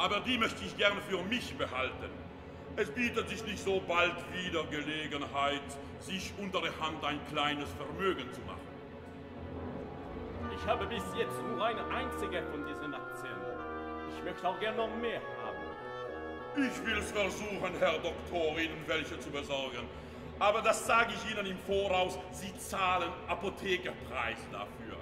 aber die möchte ich gerne für mich behalten. Es bietet sich nicht so bald wieder Gelegenheit, sich unter der Hand ein kleines Vermögen zu machen. Ich habe bis jetzt nur eine einzige von diesen Aktien. Ich möchte auch gerne noch mehr haben. Ich will es versuchen, Herr Doktor, Ihnen welche zu besorgen. Aber das sage ich Ihnen im Voraus, Sie zahlen Apothekerpreis dafür.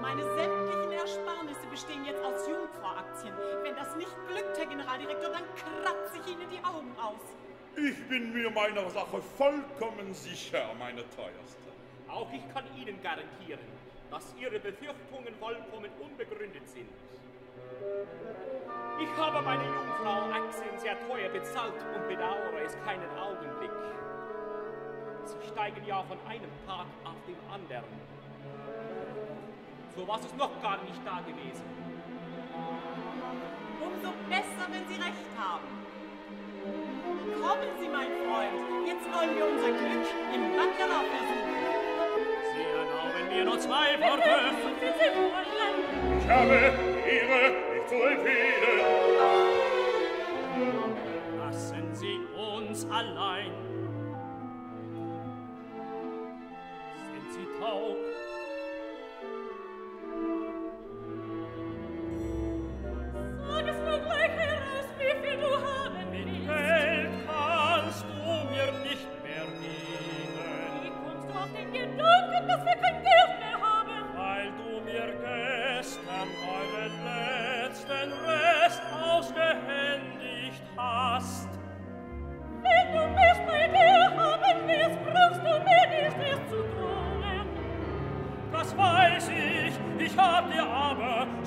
Meine sämtlichen Ersparnisse bestehen jetzt aus Jungfrau-Aktien. Wenn das nicht glückt, Herr Generaldirektor, dann kratze ich Ihnen die Augen aus. Ich bin mir meiner Sache vollkommen sicher, meine Teuerste. Auch ich kann Ihnen garantieren, dass Ihre Befürchtungen vollkommen unbegründet sind. Ich habe meine Jungfrau-Aktien sehr teuer bezahlt und bedauere es keinen Augenblick. Sie steigen ja von einem Tag auf den anderen. So was ist noch gar nicht da gewesen. Umso besser, wenn Sie recht haben. Kommen Sie, mein Freund. Jetzt wollen wir unser Glück im Baccarat versuchen. Sie erlauben mir noch zwei Worte. Ich habe Ehre, vollbringen. Lassen Sie uns allein. Sind Sie taub?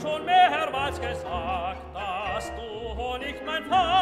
schon mehrmals gesagt, dass du nicht mein Vater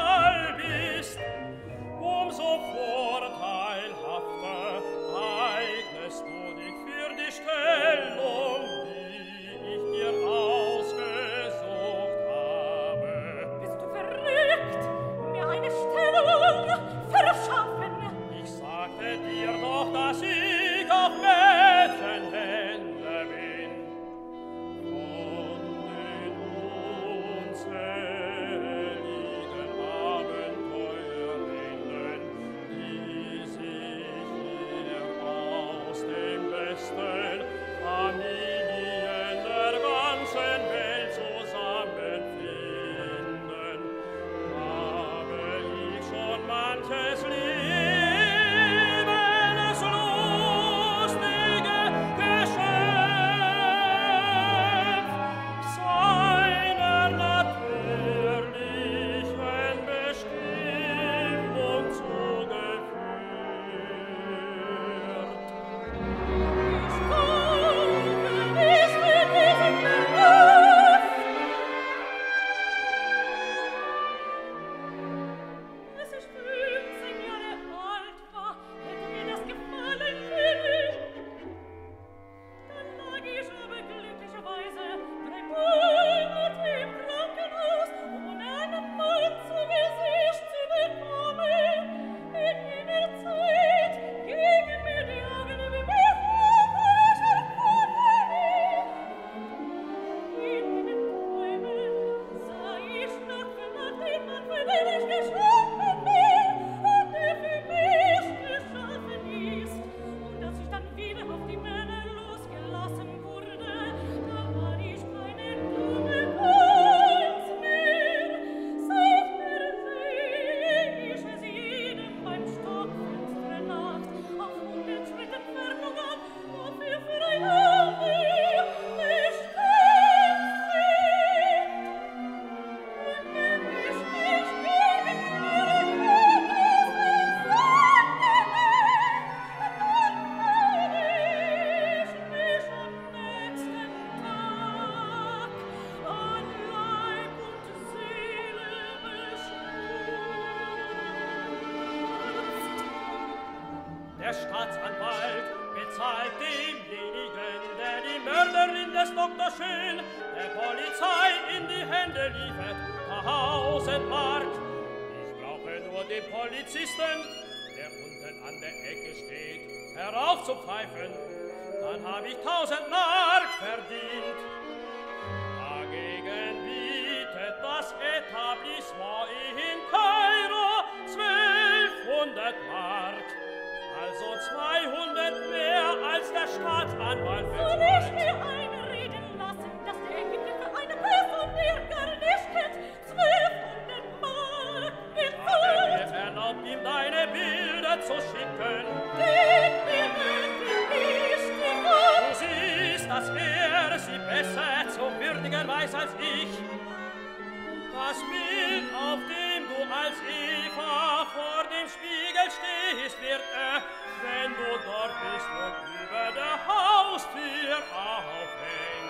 Das Bild, auf dem du als Eva vor dem Spiegel stehst, wird er, wenn du dort bist, noch über der Haustür aufhängen.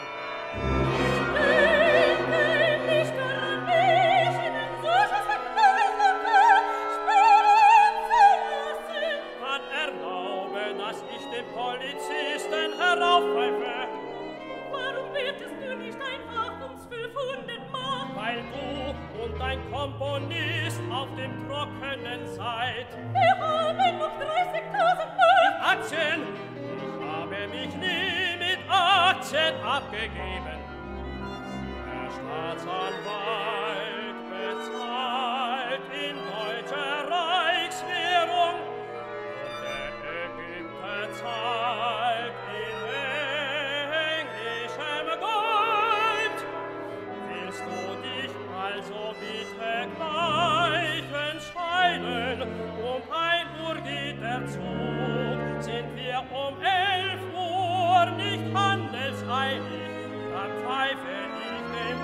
und ein Komponist auf dem Trockenen seid. Wir haben noch 30.000 Mark. Aktien? Ich habe mich nie mit Aktien abgegeben. Herr Staatsanwalt,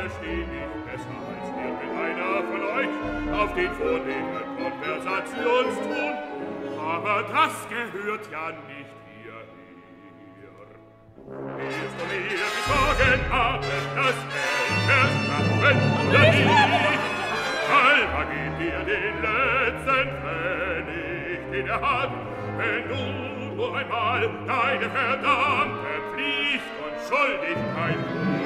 versteh mich besser als irgendeiner von euch auf den vornehmen Konversationston. Aber das gehört ja nicht hierher. Willst du mir gesorgen haben, dass Eltern oder nicht? Alba, gib dir den letzten Pfennig in der Hand, wenn du nur einmal deine verdammte Pflicht und Schuldigkeit tust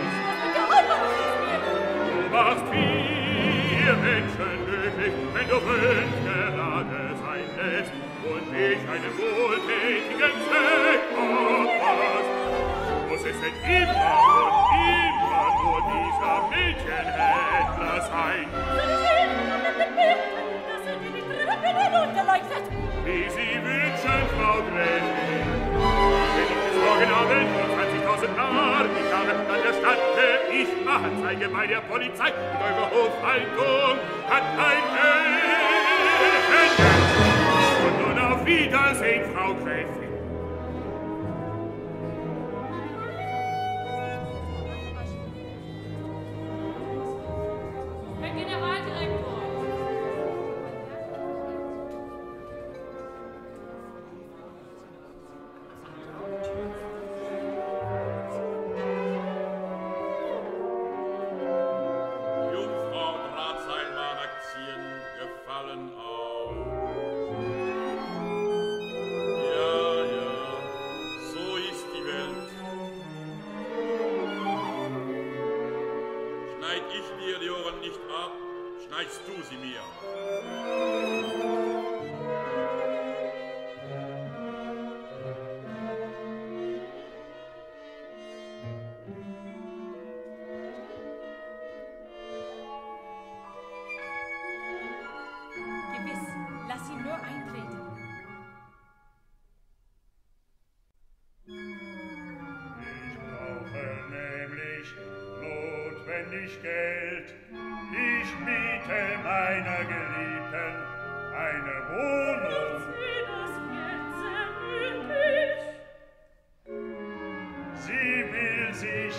macht ihr Menschen glücklich, wenn du wünschst gerade sein lässt und dich einen wohltätigen Zweck opferst. Muss es denn immer und immer nur dieser Mädchenhändler sein? Wie sie wünschen, Frau Gräfin. Morgen Abend 20.000 Mark ich habe, dann erstatte ich Anzeige bei der Polizei. Und eure Hofhaltung hat ein Ende. Und nun auf Wiedersehen, Frau Gräfin. überreichst du sie mir. Gewiss, lass ihn nur eintreten. Ich brauche nämlich notwendig Geld. Ich bin hätte meine Geliebten eine Wohnung. Sie will sich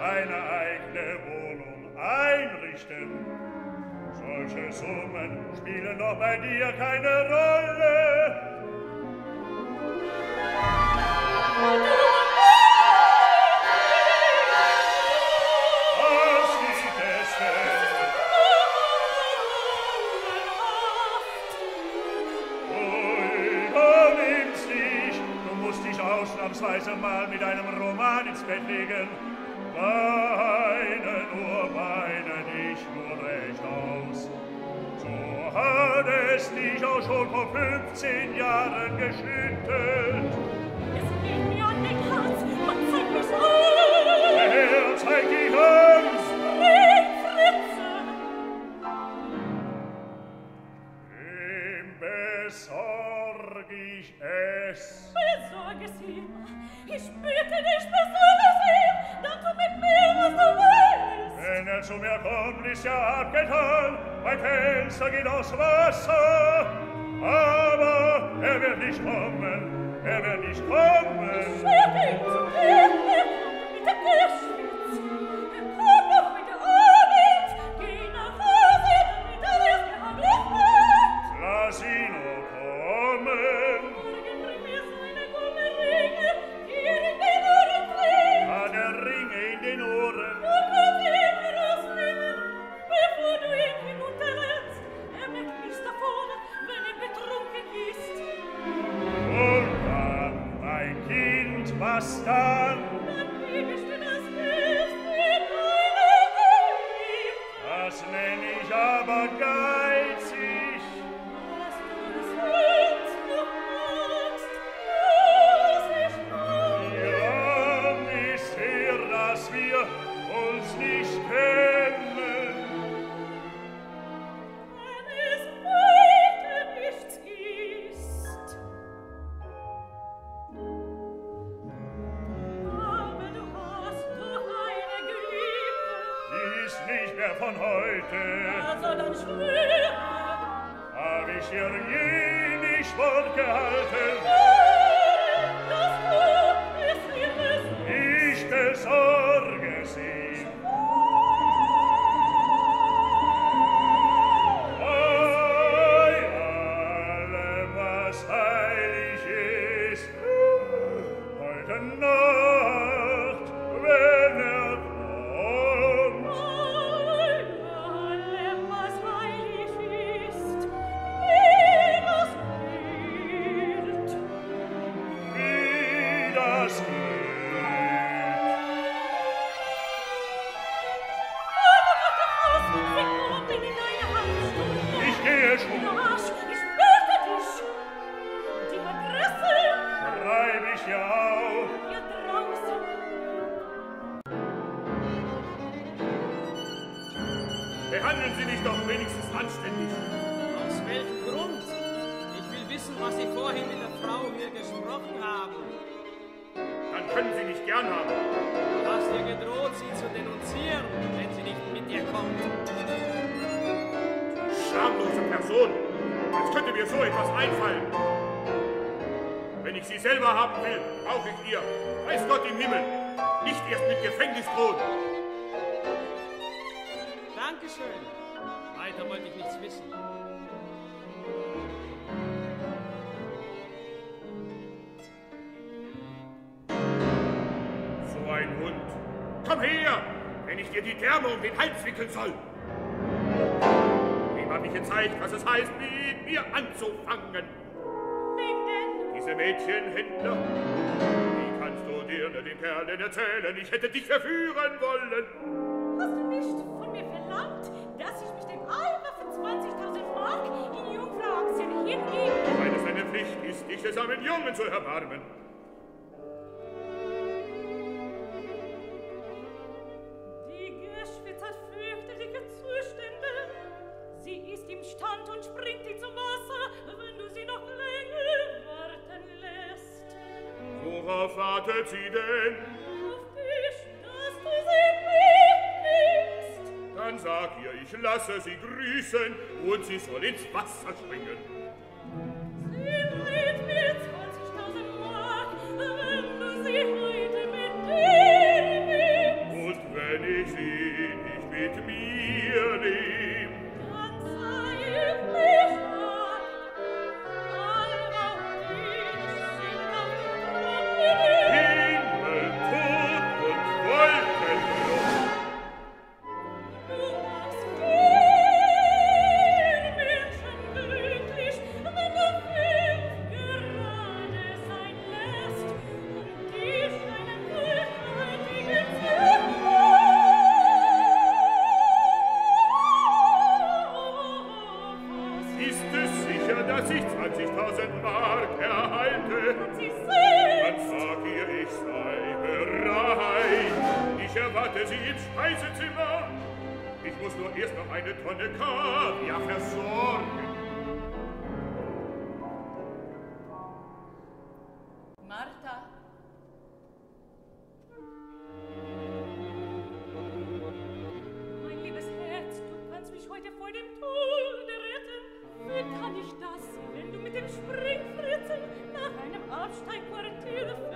eine eigene Wohnung einrichten. Solche Summen spielen doch bei dir keine Rolle. verständigen, weine nur, weine dich nur recht aus. So hat es dich auch schon vor 15 Jahren geschüttelt. Es geht mir an den Herz, man zeigt mich an. Wer zeigt dich an? Besorg ich es. Besorg es ihm. Ich bitte dich, besorg nel suo mio complice abgetan, mein Fenster geht aus Wasser, aber er wird nicht kommen, er wird nicht kommen. Ich schreie dich! Ich ich hätte dich verführen wollen. Hast du nicht von mir verlangt, dass ich mich dem Alber für 20.000 Mark in Jungfrau-Aktien hingebe? Weil es eine Pflicht ist, dich des armen Jungen zu erbarmen. Lasse sie grüßen und sie soll ins Wasser springen. heute vor dem Tode retten. Wie kann ich das, wenn du mit dem Springfritzen nach einem Absteigquartier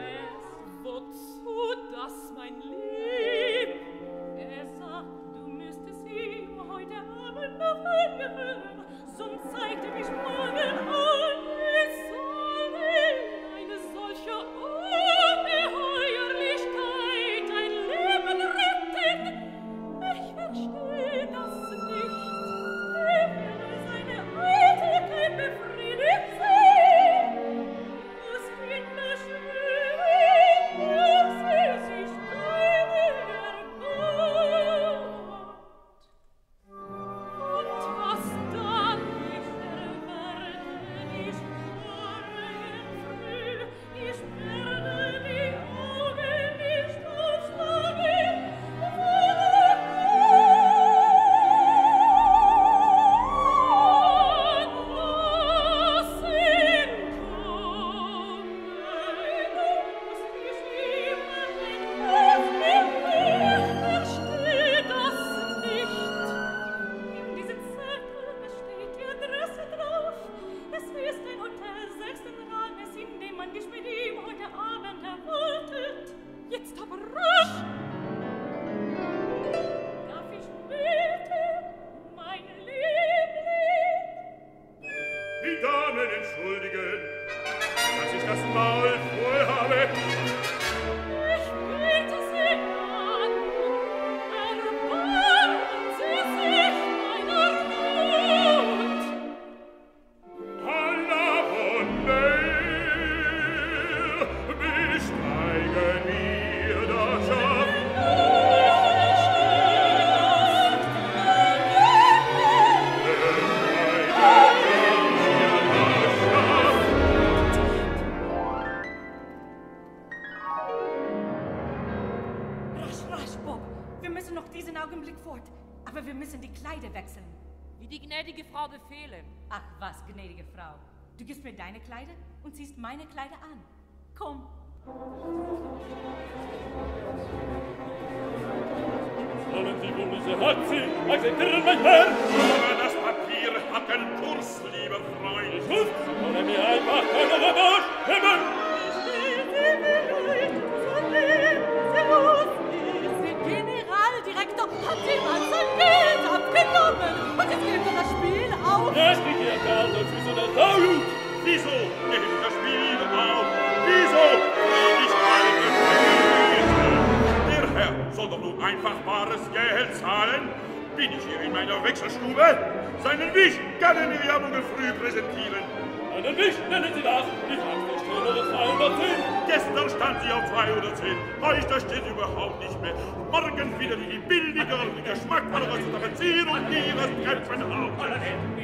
Frau befehlen. Ach was, gnädige Frau. Du gibst mir deine Kleider und ziehst meine Kleider an. Komm. Sollen Sie wohl diese Herzen akzeptieren, mein Herr? Das Papier hat den Kurs, lieber Freund. Gut, soll mir einfach keine Revanche nehmen? Der Generaldirektor hat dem Anzeigen abgenommen auf. Es liegt hier kalt und wieso das Taujut? Wieso? Ich das Spiel auf. Wieso? Ich meine Güte. Der Herr soll doch nun einfach wahres Geld zahlen. Bin ich hier in meiner Wechselstube? Seinen Wicht kann er mir ja morgen früh präsentieren. Einen Wicht nennen Sie das? Ich hab's doch schon oder 210. Gestern stand sie auf 2 oder 10. Heute steht sie überhaupt nicht mehr. Morgen wieder die billigere, die geschmackvollere zu verzieren und nie das Treppen auf.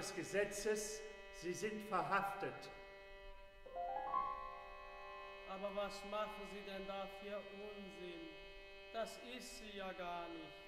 des Gesetzes, sie sind verhaftet. Aber was machen Sie denn da für Unsinn? Das ist sie ja gar nicht.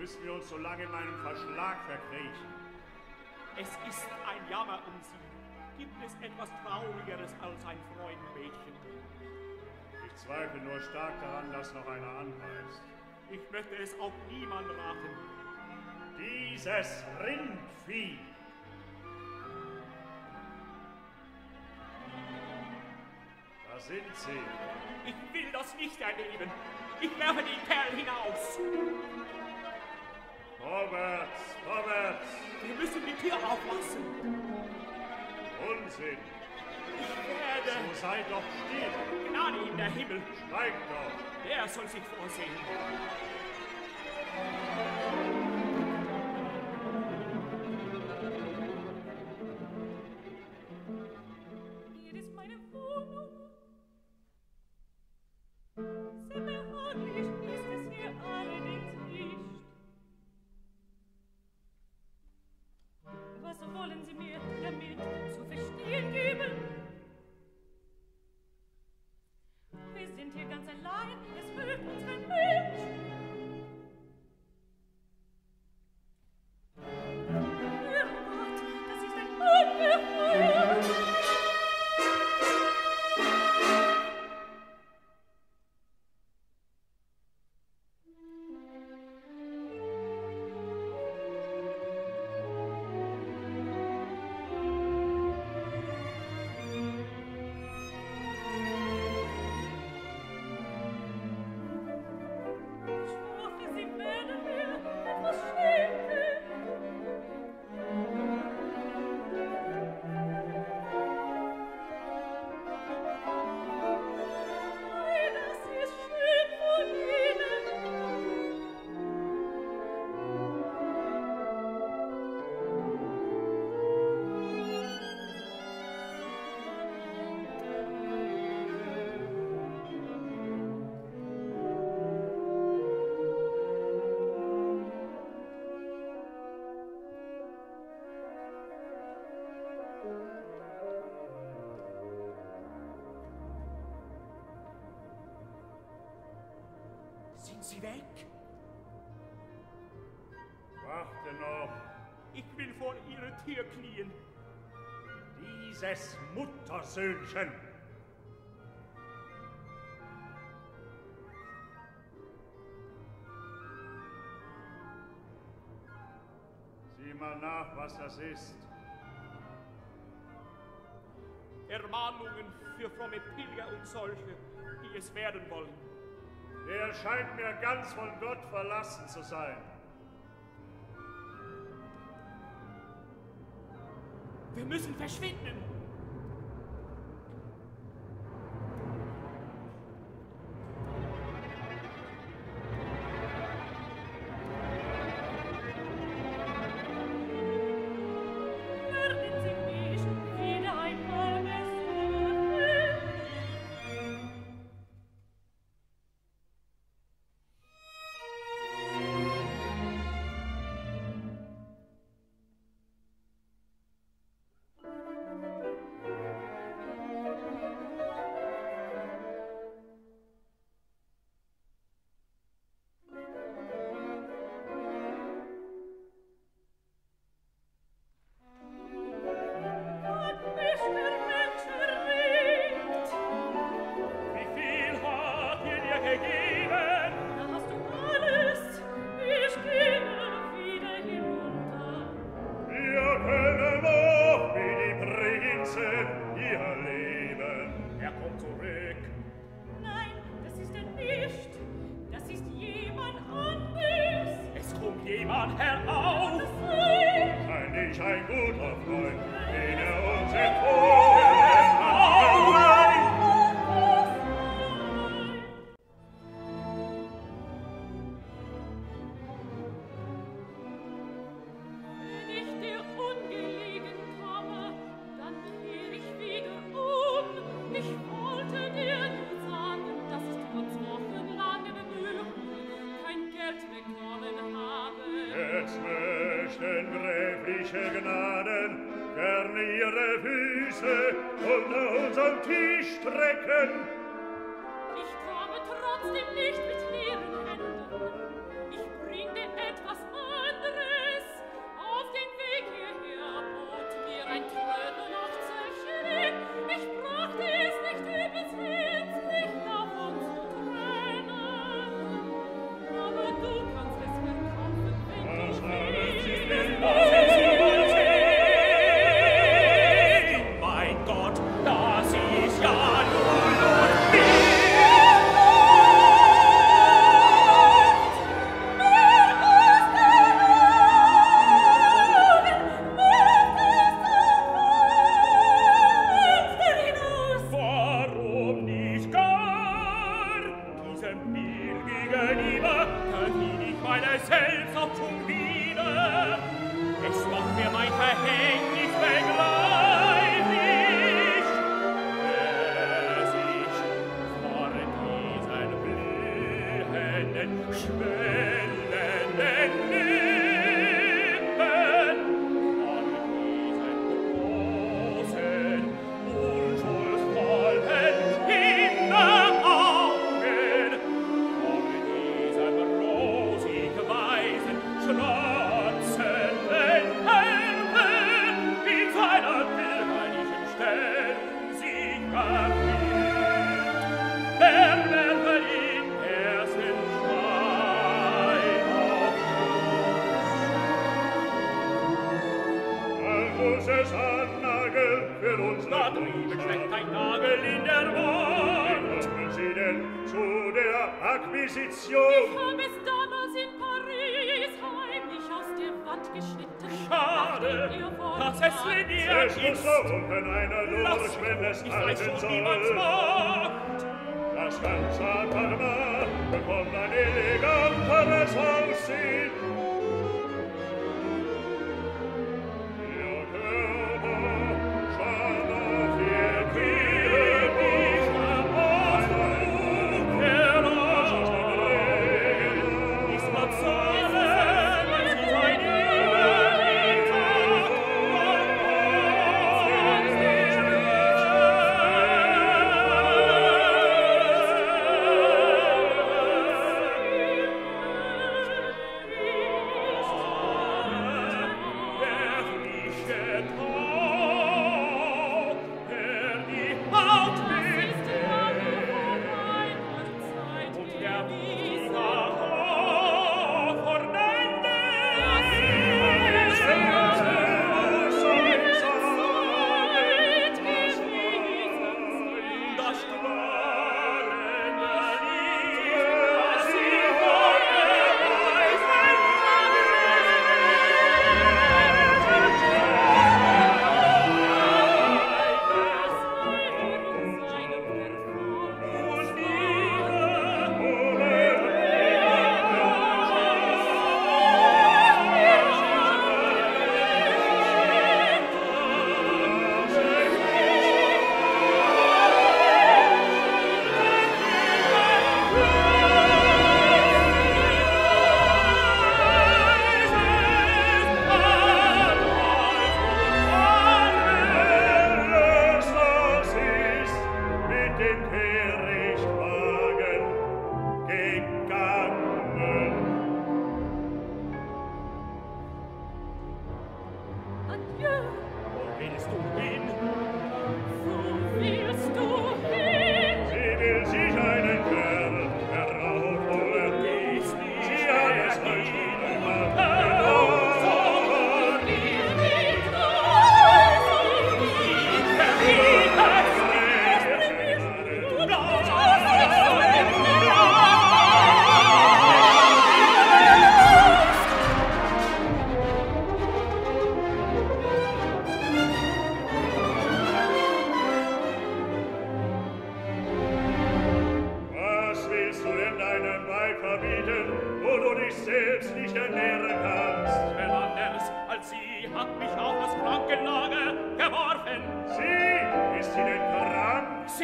Müssen wir uns so lange in meinem Verschlag verkriechen. Es ist ein Jammer um sie. Gibt es etwas Traurigeres als ein Freundmädchen? Ich zweifle nur stark daran, dass noch einer anreist. Ich möchte es auch niemand raten. Dieses Rindvieh! Da sind sie. Ich will das nicht erleben. Ich werfe den Kerl hinaus. Vorwärts, vorwärts! Wir müssen die Tür auflassen! Unsinn! Ich werde... So sei doch still! Gnade ihm der Himmel! Schweig doch! Der soll sich vorsehen! Sind Sie weg? Warte noch! Ich will vor Ihrer Tür knien. Dieses Muttersöhnchen! Sieh mal nach, was das ist. Ermahnungen für fromme Pilger und solche, die es werden wollen. Der scheint mir ganz von Gott verlassen zu sein. Wir müssen verschwinden.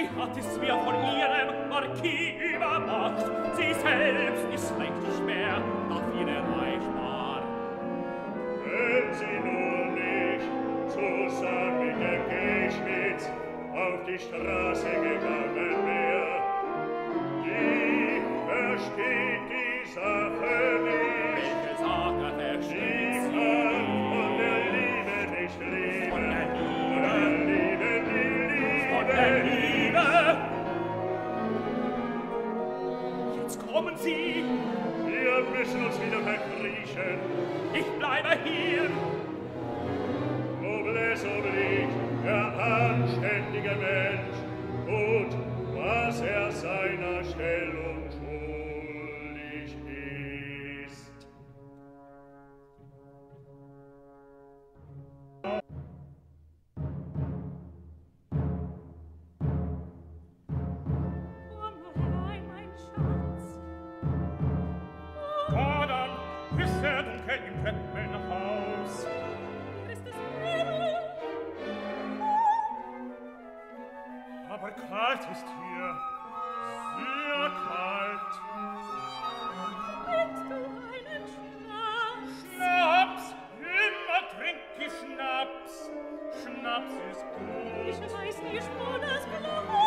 Ei, hat es mir von ihrem Marquis übermacht. Sie selbst ist längst nicht mehr nach ihre Reichbar. Wenn sie nur nicht zusammen mit dem Geschwitz auf die Straße gegangen wäre, die versteht Schnaps, Schnaps ist gut. Ich weiß nicht, wo das Blut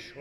ich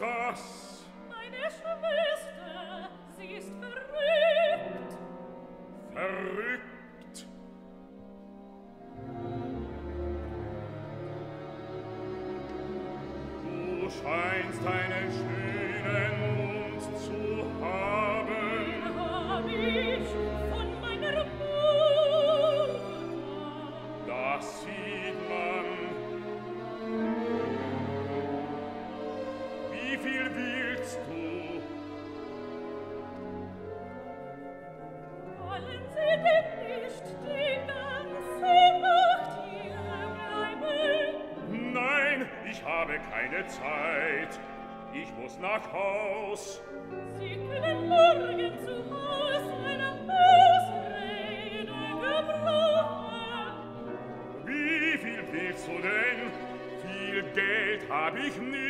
das? Meine Schwester, sie ist verrückt. Verrückt? Du scheinst einen schönen Mund zu haben. Den hab ich von meiner Mutter. Das sieht man Ich habe keine Zeit. Ich muss nach Haus. Sie können morgen zu Haus eine Wie viel willst du denn? Viel Geld habe ich nicht.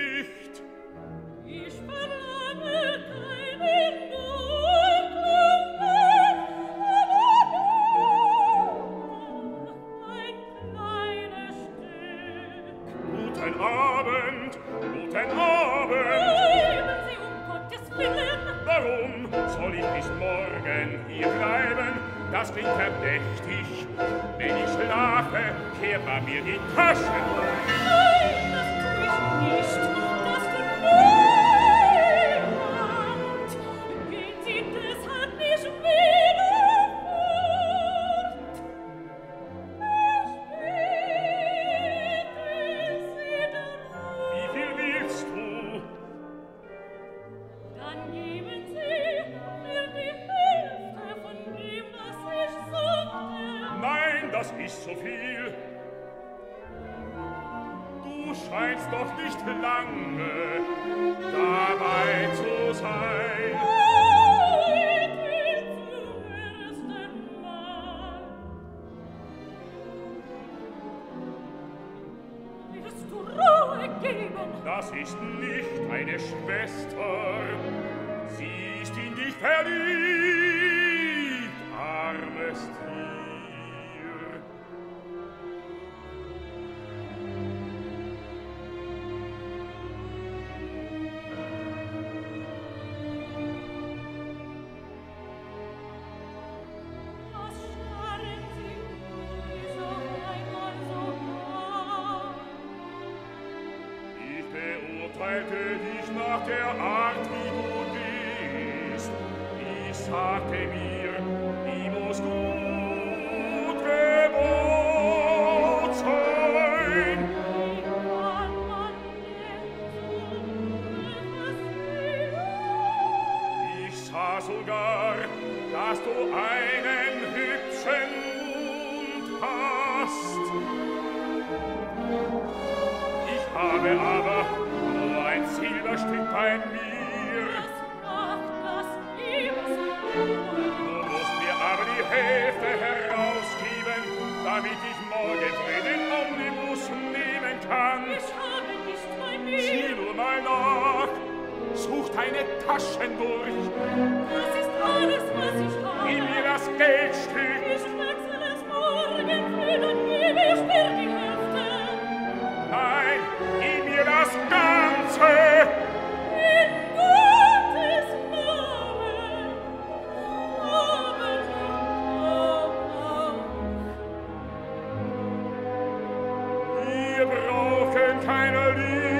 du Ruhe geben. Das ist nicht eine Schwester. Sie ist in dich verliebt, armes Tier. Wir brauchen keine Licht,